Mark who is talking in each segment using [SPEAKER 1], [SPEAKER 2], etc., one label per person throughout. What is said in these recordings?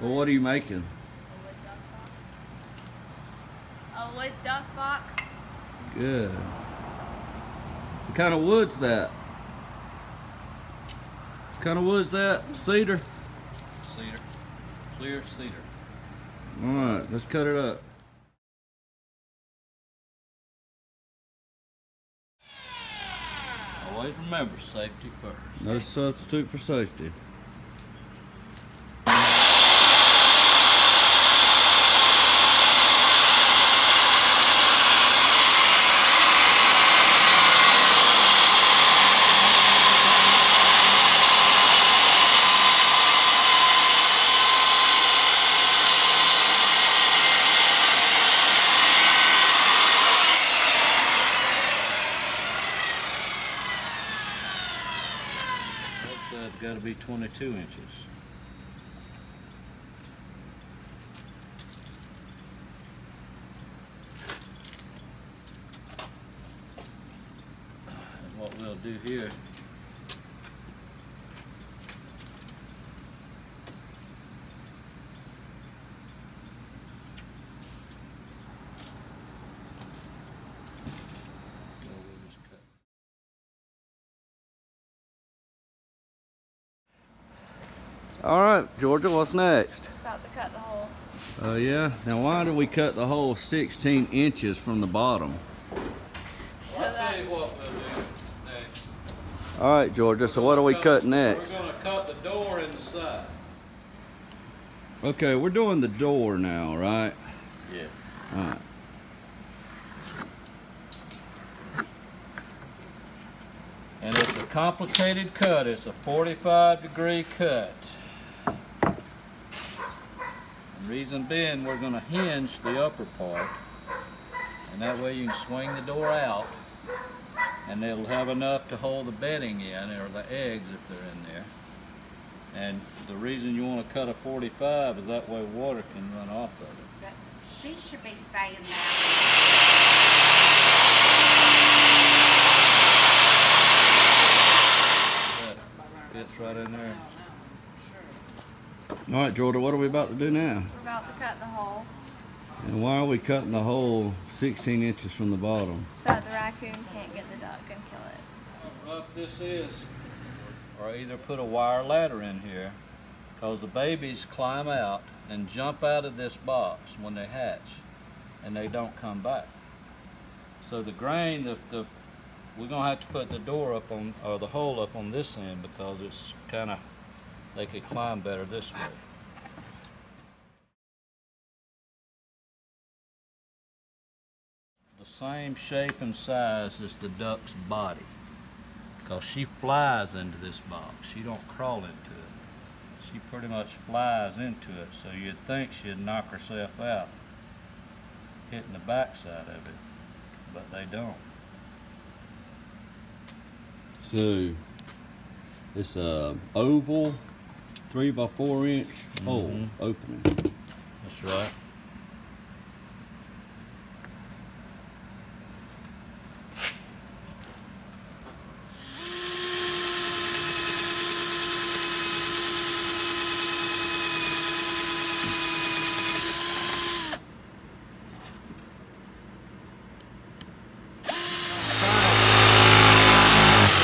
[SPEAKER 1] Well, what are you making?
[SPEAKER 2] A wood duck box.
[SPEAKER 1] Good. What kind of wood's that? What kind of wood's that? Cedar?
[SPEAKER 3] Cedar. Clear cedar.
[SPEAKER 1] Alright, let's cut it up.
[SPEAKER 3] Always remember safety first.
[SPEAKER 1] No substitute for safety.
[SPEAKER 3] Side's got to be 22 inches. And what we'll do here we'll just cut
[SPEAKER 1] Alright, Georgia, what's next?
[SPEAKER 2] About to cut the hole.
[SPEAKER 1] Uh, yeah. Now, why did we cut the hole 16 inches from the bottom?
[SPEAKER 2] So
[SPEAKER 3] Well, I'll
[SPEAKER 2] that
[SPEAKER 3] tell you what we'll do next.
[SPEAKER 1] Alright, Georgia, so what are we
[SPEAKER 3] Cut-
[SPEAKER 1] cutting next?
[SPEAKER 3] We're gonna cut the door in the side.
[SPEAKER 1] Okay, we're doing the door now, right?
[SPEAKER 3] Yeah.
[SPEAKER 1] Alright.
[SPEAKER 3] And it's a complicated cut. It's a 45 degree cut. And reason being, we're gonna hinge the upper part. And that way you can swing the door out. And it'll have enough to hold the bedding in, or the eggs if they're in there. And the reason you wanna cut a 45 is that way water can run off of it.
[SPEAKER 4] But She should be saying that.
[SPEAKER 3] That fits right in there.
[SPEAKER 1] Alright, Georgia, what are we about to do now?
[SPEAKER 2] We're about to cut the hole
[SPEAKER 1] And why are we cutting the hole 16 inches from the bottom?
[SPEAKER 2] so that the raccoon can't get the duck and kill it.
[SPEAKER 3] How rough this is. Or either put a wire ladder in here, because the babies climb out and jump out of this box when they hatch, and they don't come back. So the grain, the, the we're gonna have to put the door up on, or the hole up on this end because it's kind of, they could climb better this way. Same shape and size as the duck's body. Cause she flies into this box. She don't crawl into it. She pretty much flies into it. So you'd think she'd knock herself out hitting the backside of it, but they don't.
[SPEAKER 1] So, it's a oval, three by four inch hole
[SPEAKER 3] Mhm.
[SPEAKER 1] opening.
[SPEAKER 3] That's right.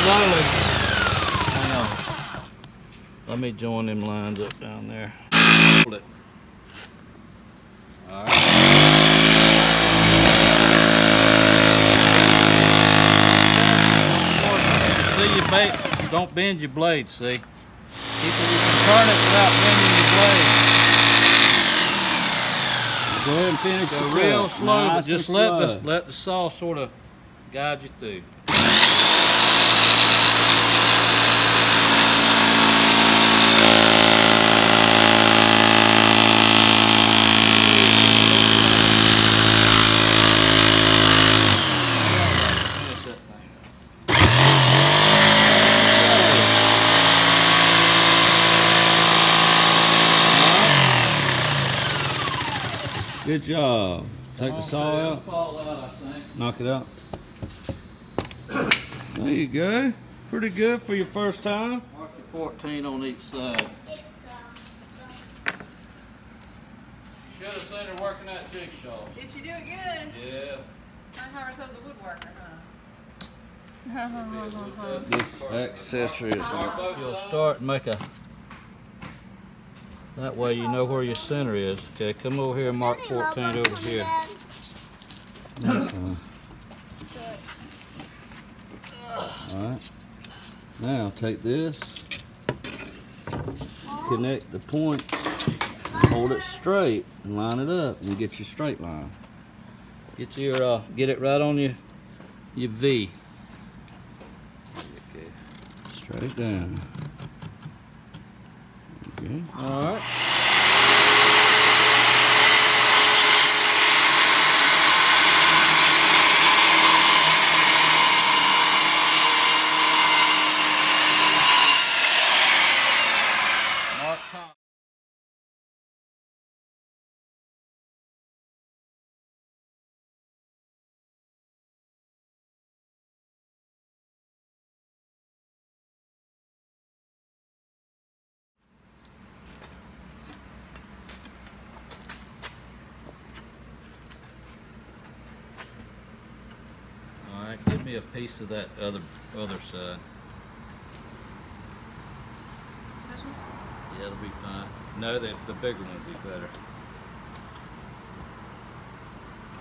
[SPEAKER 3] Slowly. Hang on. Let me join them lines up down there. Hold it. See your bait, don't bend your blade, see? Keep it, you can turn it without bending your blade.
[SPEAKER 1] Go ahead and finish
[SPEAKER 3] Go
[SPEAKER 1] the
[SPEAKER 3] real
[SPEAKER 1] cut.
[SPEAKER 3] slow, but just let
[SPEAKER 1] slow.
[SPEAKER 3] the let the saw sort of guide you through.
[SPEAKER 1] Good job. Take the saw out.
[SPEAKER 3] out
[SPEAKER 1] Knock it out. There you go. Pretty good for your first time.
[SPEAKER 3] Mark your 14 on each side. Should have seen her working that jigsaw.
[SPEAKER 5] Did she do it good?
[SPEAKER 3] Yeah.
[SPEAKER 5] I hire ourselves a woodworker, huh?
[SPEAKER 1] this accessory is on.
[SPEAKER 3] You'll start and make a that way you know where your center is. Okay, come over here, and mark 14 over here.
[SPEAKER 1] Alright. Now take this, connect the points, hold it straight and line it up and get your straight line.
[SPEAKER 3] Get your, uh, get it right on your, your V. Okay.
[SPEAKER 1] Straight down.
[SPEAKER 3] All right. Mark time. All right, give me a piece of that other other side. Yeah, it'll be fine. No, the, the bigger one would be better.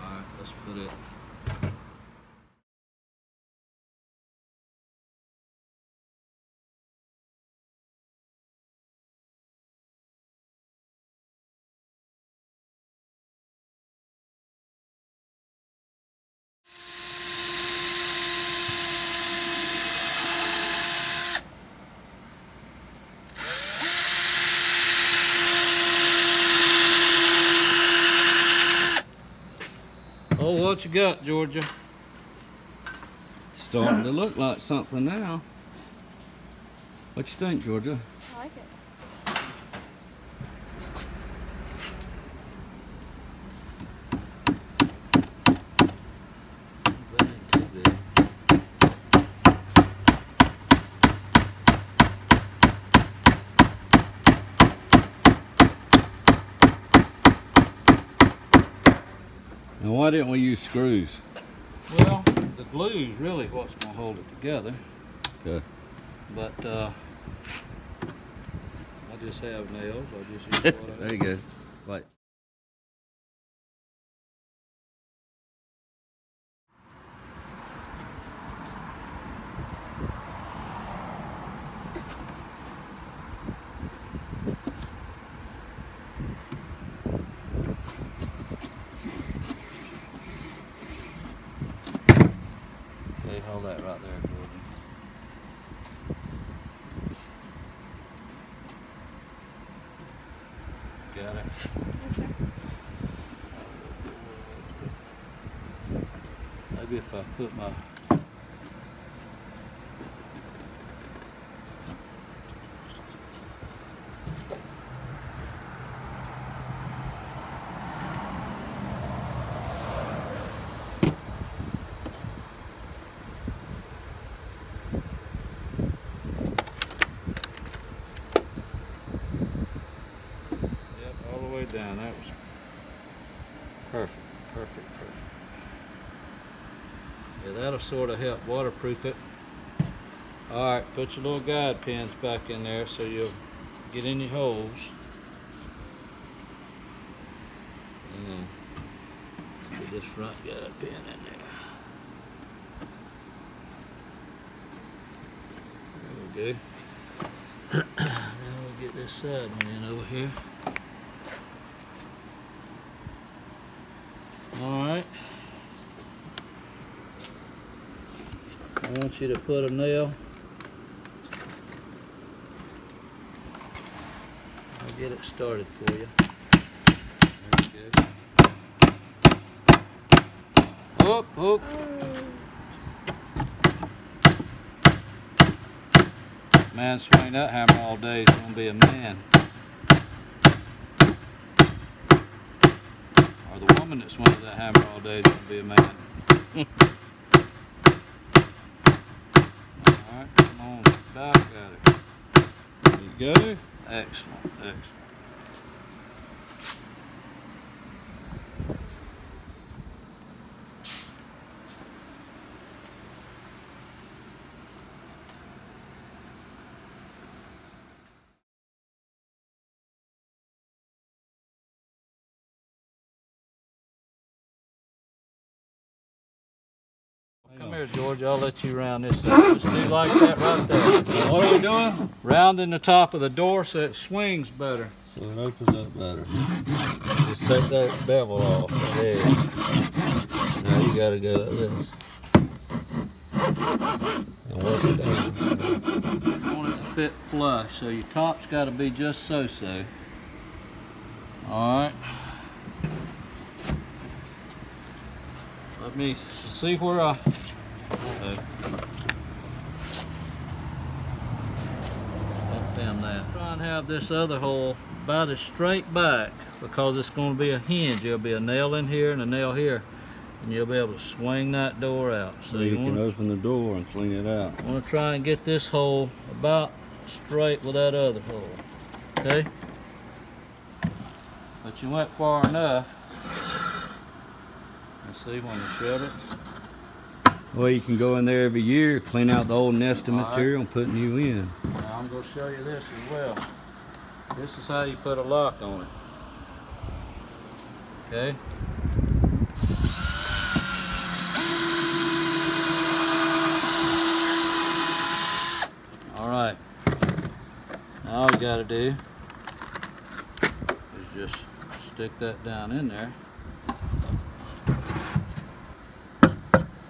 [SPEAKER 3] Alright, let's put it. Oh, what you got, Georgia?
[SPEAKER 1] Starting to look like something now. What you think, Georgia?
[SPEAKER 2] I like it.
[SPEAKER 3] That ain't too big.
[SPEAKER 1] Now why didn't we use screws?
[SPEAKER 3] Well, the glue is really what's gonna hold it together.
[SPEAKER 1] Okay.
[SPEAKER 3] But uh, I just have nails. I just use what I
[SPEAKER 1] There you go. Right.
[SPEAKER 3] Okay, hold that right there, Jordan. Got it.
[SPEAKER 2] Yes, sir.
[SPEAKER 3] Maybe if I put my Yep, all the way down. That was perfect, perfect, perfect. Yeah, that'll sort of help waterproof it. All right, put your little guide pins back in there so you'll get in your holes. And put this front guide pin in there. There we go. now we'll get this side one in over here. All I want you to put a nail. I'll get it started for you. There you go. Whoop, whoop. Man swing that hammer all day is gonna be a man. Or the woman that swings that hammer all day is gonna be a man. Alright, come on, back at it.
[SPEAKER 1] There you go.
[SPEAKER 3] Excellent, excellent. Here, George, I'll let you round this up. Just do like that right there.
[SPEAKER 1] What are we doing?
[SPEAKER 3] Rounding the top of the door so it swings better.
[SPEAKER 1] So it opens up better.
[SPEAKER 3] Just take that bevel off. There. Now you gotta go like this. And work it down. You want it to fit flush, so your top's gotta be just so-so. Alright. Let me see where I... Don't that. Try and have this other hole about as straight back because it's going to be a hinge. There'll be a nail in here and a nail here. And you'll be able to swing that door out. So
[SPEAKER 1] So you
[SPEAKER 3] you
[SPEAKER 1] can open the door and clean it out.
[SPEAKER 3] I want to try and get this hole about straight with that other hole. Okay? But you went far enough. Let's see when you shut it.
[SPEAKER 1] Well, you can go in there every year, clean out the old nesting
[SPEAKER 3] right.
[SPEAKER 1] material and put new in.
[SPEAKER 3] Now I'm going to show you this as well. This is how you put a lock on it. Okay? All right. Now all you got to do is just stick that down in there.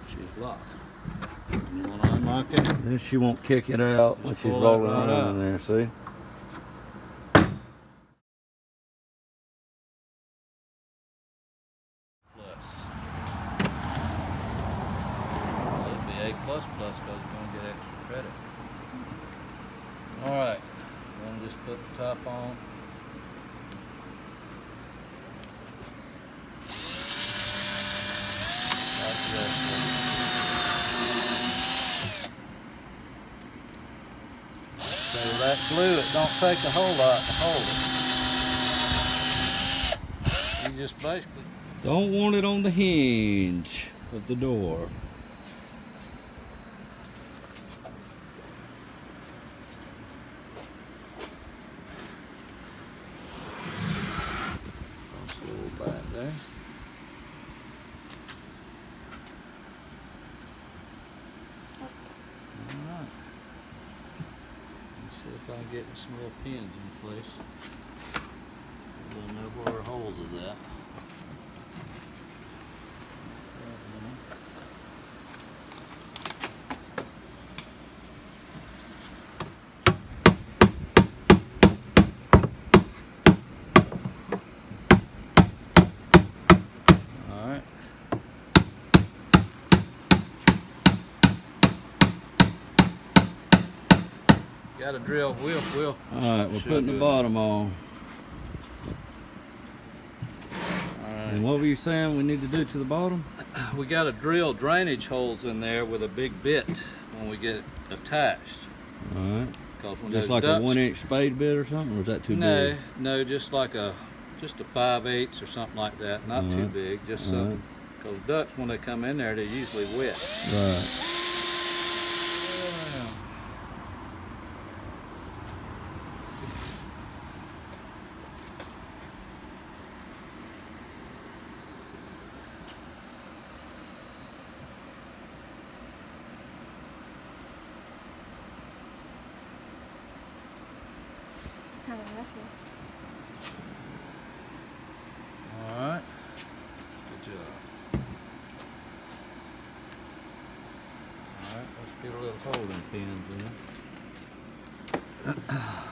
[SPEAKER 3] She's locked. You it?
[SPEAKER 1] Then she won't kick it out when she's rolling
[SPEAKER 3] right out.
[SPEAKER 1] in there, see?
[SPEAKER 3] plus. It'd be A plus plus because you're gonna get extra credit. All right, then just put the top on. Like the rest of it. So that glue, it don't take a whole lot to hold it. You just basically
[SPEAKER 1] Don't want it on the hinge of the door.
[SPEAKER 3] Toss a little back there. Alright. Let's see if I can get pins in place. Know where our holes is at. Right there. Alright. Got a drill, we'll, we'll.
[SPEAKER 1] Alright, we're putting the bottom on. And what were you saying we need to do to the bottom?
[SPEAKER 3] We got to drill drainage holes in there with a big bit when we get it attached.
[SPEAKER 1] Alright.
[SPEAKER 3] Cause
[SPEAKER 1] Just like a one inch spade bit or something, or is that too
[SPEAKER 3] no,
[SPEAKER 1] big?
[SPEAKER 3] no, no, just like a, just a five eighths or something like that. Not too
[SPEAKER 1] Alright.
[SPEAKER 3] big, just
[SPEAKER 1] Alright.
[SPEAKER 3] something. Cause ducks, when they come in there, they're usually wet.
[SPEAKER 1] Right.
[SPEAKER 2] Kind of messy.
[SPEAKER 3] All right. Good job. All right, let's get a little holding pins in.